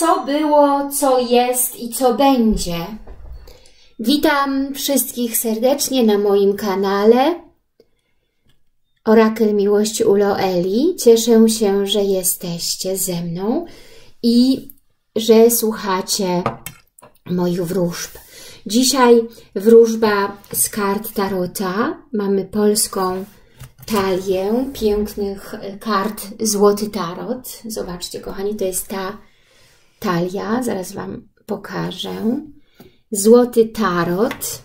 Co było, co jest i co będzie. Witam wszystkich serdecznie na moim kanale Orakel Miłości Uloeli. Cieszę się, że jesteście ze mną i że słuchacie moich wróżb. Dzisiaj wróżba z kart Tarota. Mamy polską talię pięknych kart Złoty Tarot. Zobaczcie, kochani, to jest ta talia. Zaraz Wam pokażę. Złoty Tarot,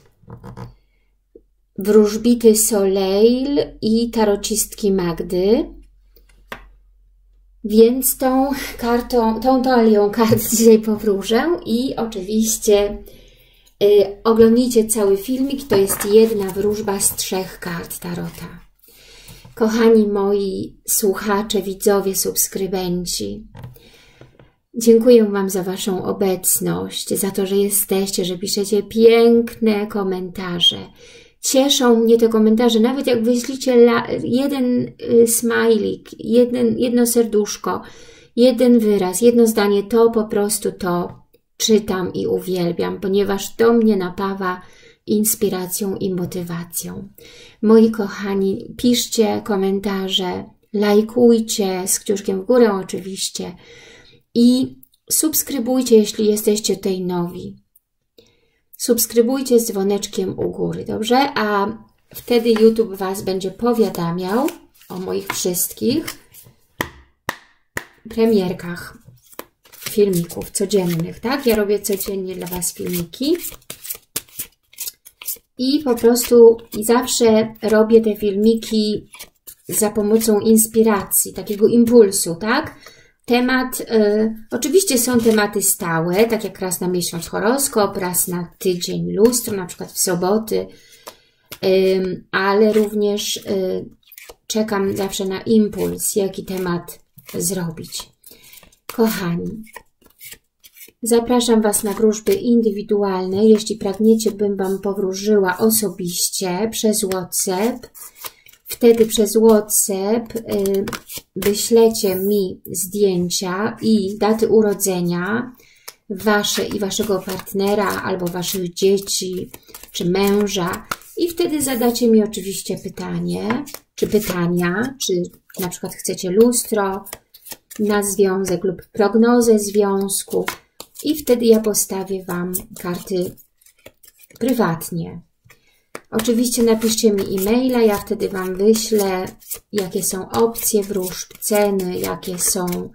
wróżbity Soleil i tarocistki Magdy. Więc tą kartą, tą talią kart dzisiaj powróżę i oczywiście y, cały filmik. To jest jedna wróżba z trzech kart Tarota. Kochani moi słuchacze, widzowie, subskrybenci, dziękuję Wam za Waszą obecność, za to, że jesteście, że piszecie piękne komentarze. Cieszą mnie te komentarze, nawet jak wyślicie jeden y, smajlik, jeden, jedno serduszko, jeden wyraz, jedno zdanie, to po prostu to czytam i uwielbiam, ponieważ to mnie napawa inspiracją i motywacją. Moi kochani, piszcie komentarze, lajkujcie z kciuszkiem w górę oczywiście i subskrybujcie, jeśli jesteście tutaj nowi. Subskrybujcie z dzwoneczkiem u góry, dobrze? A wtedy YouTube Was będzie powiadamiał o moich wszystkich premierkach filmików codziennych, tak? Ja robię codziennie dla Was filmiki i po prostu zawsze robię te filmiki za pomocą inspiracji, takiego impulsu, tak? Temat, y, oczywiście są tematy stałe, tak jak raz na miesiąc horoskop, raz na tydzień lustro, na przykład w soboty, y, ale również y, czekam zawsze na impuls, jaki temat zrobić. Kochani, Zapraszam Was na wróżby indywidualne. Jeśli pragniecie, bym Wam powróżyła osobiście przez WhatsApp. Wtedy przez WhatsApp y, wyślecie mi zdjęcia i daty urodzenia Wasze i Waszego partnera albo Waszych dzieci czy męża i wtedy zadacie mi oczywiście pytanie, czy pytania, czy na przykład chcecie lustro na związek lub prognozę związku, i wtedy ja postawię Wam karty prywatnie. Oczywiście napiszcie mi e-maila, ja wtedy Wam wyślę, jakie są opcje wróżb, ceny, jakie są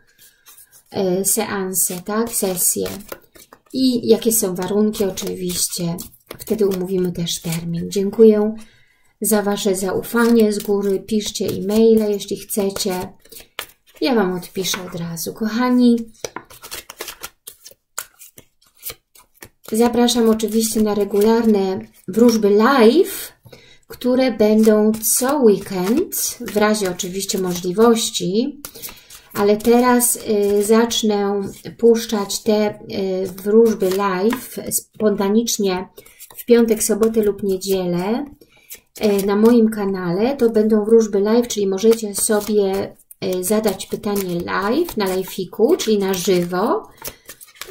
e, seanse, tak, sesje i jakie są warunki oczywiście. Wtedy umówimy też termin. Dziękuję za Wasze zaufanie z góry. Piszcie e-maila, jeśli chcecie. Ja Wam odpiszę od razu. Kochani, Zapraszam oczywiście na regularne wróżby live, które będą co weekend, w razie oczywiście możliwości, ale teraz y, zacznę puszczać te y, wróżby live spontanicznie w piątek, sobotę lub niedzielę y, na moim kanale. To będą wróżby live, czyli możecie sobie y, zadać pytanie live na live'iku, czyli na żywo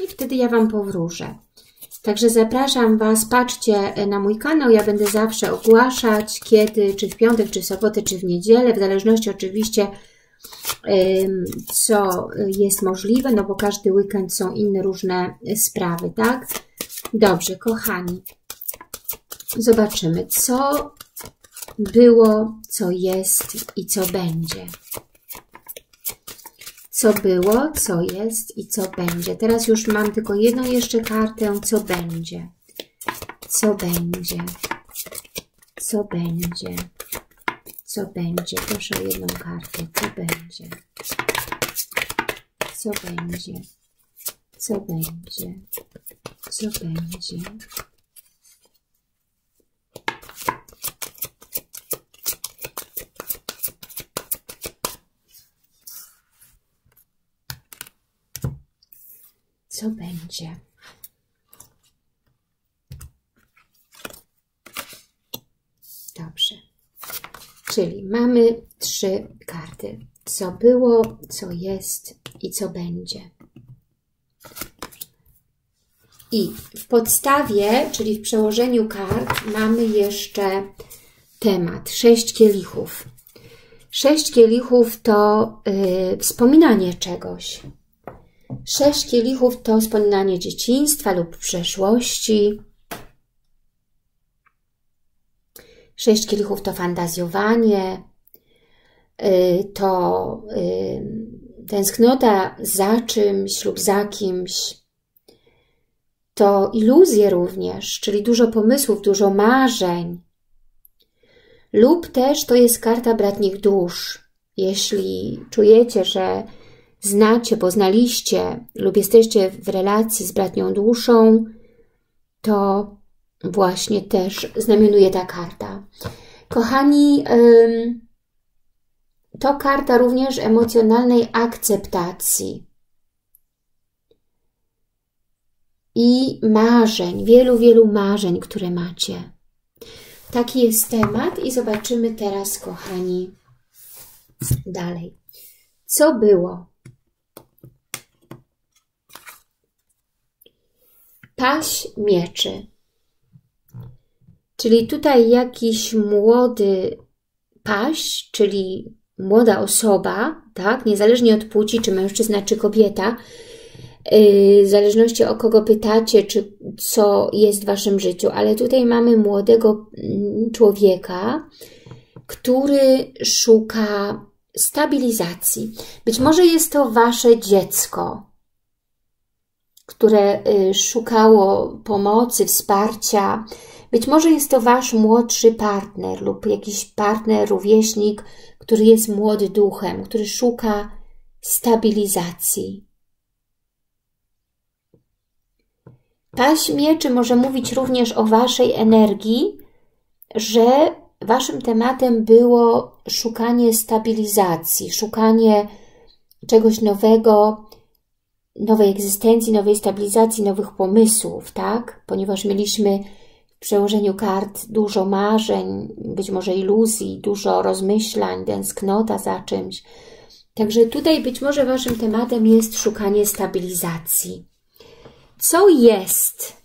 i wtedy ja Wam powróżę. Także zapraszam Was, patrzcie e, na mój kanał, ja będę zawsze ogłaszać, kiedy, czy w piątek, czy w sobotę, czy w niedzielę, w zależności oczywiście co jest możliwe, no bo każdy weekend są inne różne sprawy, tak? Dobrze, kochani, zobaczymy, co było, co jest i co będzie co było, co jest i co będzie. Teraz już mam tylko jedną jeszcze kartę, co będzie. Co będzie. Co będzie. Co będzie. Proszę o jedną kartę. Co będzie. Co będzie. Co będzie. Co będzie. co będzie. Dobrze. Czyli mamy trzy karty. Co było, co jest i co będzie. I w podstawie, czyli w przełożeniu kart, mamy jeszcze temat sześć kielichów. Sześć kielichów to yy, wspominanie czegoś. Sześć kielichów to wspominanie dzieciństwa lub przeszłości. Sześć kielichów to fantazjowanie, yy, to yy, tęsknota za czymś lub za kimś, to iluzje również, czyli dużo pomysłów, dużo marzeń. Lub też to jest karta bratnich dusz. Jeśli czujecie, że znacie, poznaliście lub jesteście w relacji z bratnią duszą, to właśnie też znamionuje ta karta. Kochani, to karta również emocjonalnej akceptacji. i marzeń, wielu, wielu marzeń, które macie. Taki jest temat i zobaczymy teraz, kochani, dalej. Co było? Paś mieczy. Czyli tutaj jakiś młody paś, czyli młoda osoba, tak, niezależnie od płci, czy mężczyzna, czy kobieta, Y, w zależności o kogo pytacie, czy co jest w waszym życiu, ale tutaj mamy młodego mm, człowieka, który szuka stabilizacji. Być może jest to wasze dziecko, które y, szukało pomocy, wsparcia. Być może jest to wasz młodszy partner lub jakiś partner, rówieśnik, który jest młody duchem, który szuka stabilizacji. Paś mieczy może mówić również o waszej energii, że waszym tematem było szukanie stabilizacji, szukanie czegoś nowego, nowej egzystencji, nowej stabilizacji, nowych pomysłów, tak? Ponieważ mieliśmy w przełożeniu kart dużo marzeń, być może iluzji, dużo rozmyślań, tęsknota za czymś. Także tutaj być może waszym tematem jest szukanie stabilizacji. Co jest?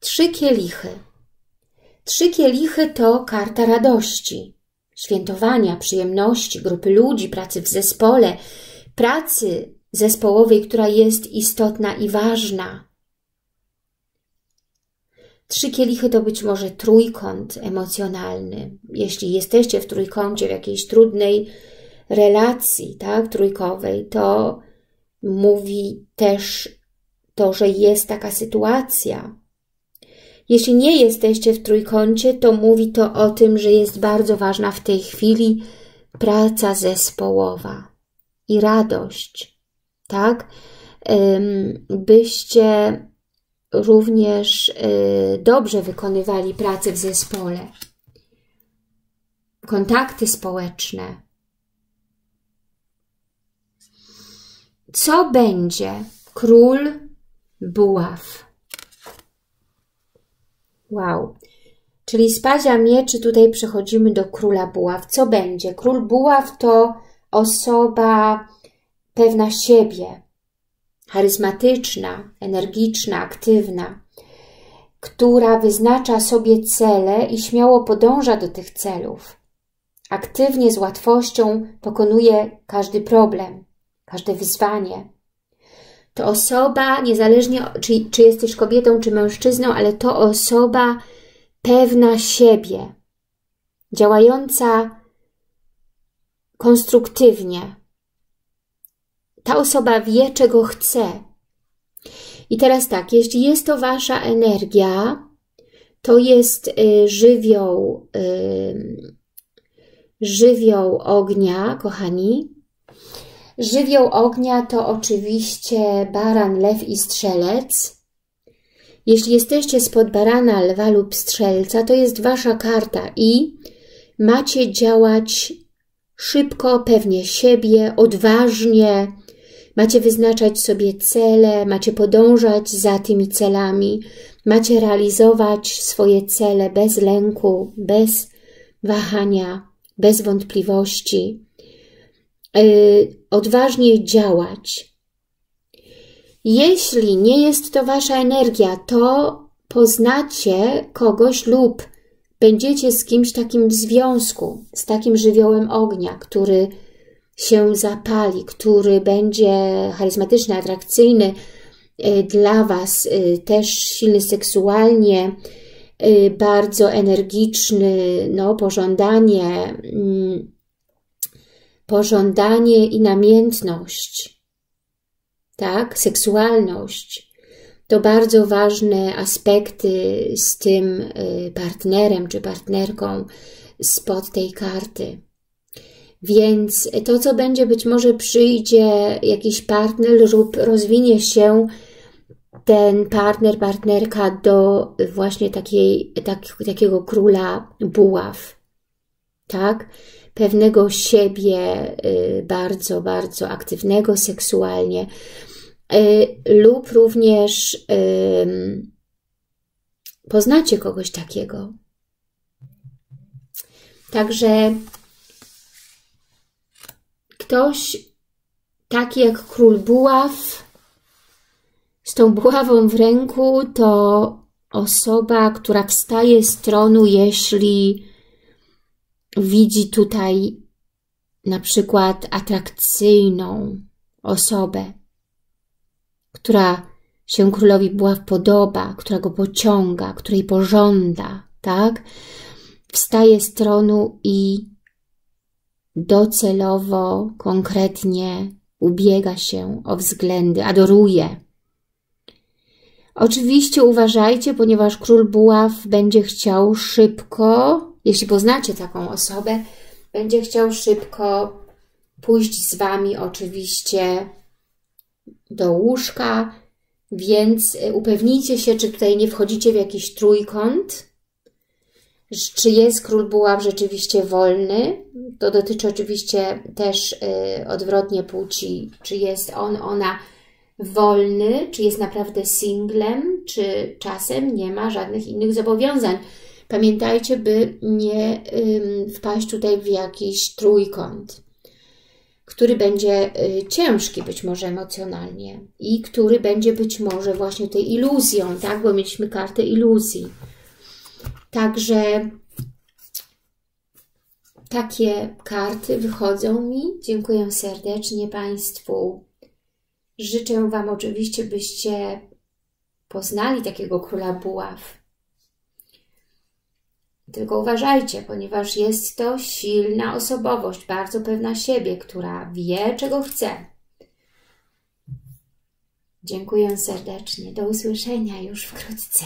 Trzy kielichy. Trzy kielichy to karta radości, świętowania, przyjemności, grupy ludzi, pracy w zespole, pracy zespołowej, która jest istotna i ważna. Trzy kielichy to być może trójkąt emocjonalny. Jeśli jesteście w trójkącie, w jakiejś trudnej relacji, tak, trójkowej, to mówi też to, że jest taka sytuacja. Jeśli nie jesteście w trójkącie, to mówi to o tym, że jest bardzo ważna w tej chwili praca zespołowa i radość, tak? Byście również y, dobrze wykonywali pracę w zespole. Kontakty społeczne, Co będzie? Król buław. Wow. Czyli z pazia mieczy tutaj przechodzimy do króla buław. Co będzie? Król buław to osoba pewna siebie, charyzmatyczna, energiczna, aktywna, która wyznacza sobie cele i śmiało podąża do tych celów. Aktywnie, z łatwością pokonuje każdy problem każde wyzwanie. To osoba, niezależnie czy, czy jesteś kobietą, czy mężczyzną, ale to osoba pewna siebie, działająca konstruktywnie. Ta osoba wie, czego chce. I teraz tak, jeśli jest to Wasza energia, to jest y, żywioł, y, żywioł ognia, kochani, Żywioł ognia to oczywiście baran, lew i strzelec. Jeśli jesteście spod barana, lwa lub strzelca, to jest wasza karta i macie działać szybko, pewnie siebie, odważnie, macie wyznaczać sobie cele, macie podążać za tymi celami, macie realizować swoje cele bez lęku, bez wahania, bez wątpliwości. Odważnie działać. Jeśli nie jest to Wasza energia, to poznacie kogoś lub będziecie z kimś takim w związku, z takim żywiołem ognia, który się zapali, który będzie charyzmatyczny, atrakcyjny y, dla Was, y, też silny seksualnie, y, bardzo energiczny, no, pożądanie, mm, pożądanie i namiętność, tak, seksualność, to bardzo ważne aspekty z tym partnerem czy partnerką spod tej karty. Więc to, co będzie, być może przyjdzie jakiś partner lub rozwinie się ten partner, partnerka do właśnie takiej, tak, takiego króla buław, tak? Pewnego siebie y, bardzo, bardzo aktywnego seksualnie y, lub również poznacie kogoś takiego. Także ktoś taki jak król buław, z tą buławą w ręku, to osoba, która wstaje z tronu, jeśli widzi tutaj na przykład atrakcyjną osobę, która się królowi buław podoba, która go pociąga, której pożąda, tak? Wstaje z tronu i docelowo, konkretnie ubiega się o względy, adoruje. Oczywiście uważajcie, ponieważ król buław będzie chciał szybko, jeśli poznacie taką osobę, będzie chciał szybko pójść z Wami oczywiście do łóżka, więc upewnijcie się, czy tutaj nie wchodzicie w jakiś trójkąt, czy jest król buław rzeczywiście wolny. To dotyczy oczywiście też y, odwrotnie płci, czy jest on, ona wolny, czy jest naprawdę singlem, czy czasem nie ma żadnych innych zobowiązań. Pamiętajcie, by nie wpaść tutaj w jakiś trójkąt, który będzie y, ciężki być może emocjonalnie i który będzie być może właśnie tej iluzją, tak? Bo mieliśmy kartę iluzji Także takie karty wychodzą mi. Dziękuję serdecznie Państwu. Życzę Wam oczywiście, byście poznali takiego króla buław. Tylko uważajcie, ponieważ jest to silna osobowość, bardzo pewna siebie, która wie, czego chce. Dziękuję serdecznie. Do usłyszenia już wkrótce.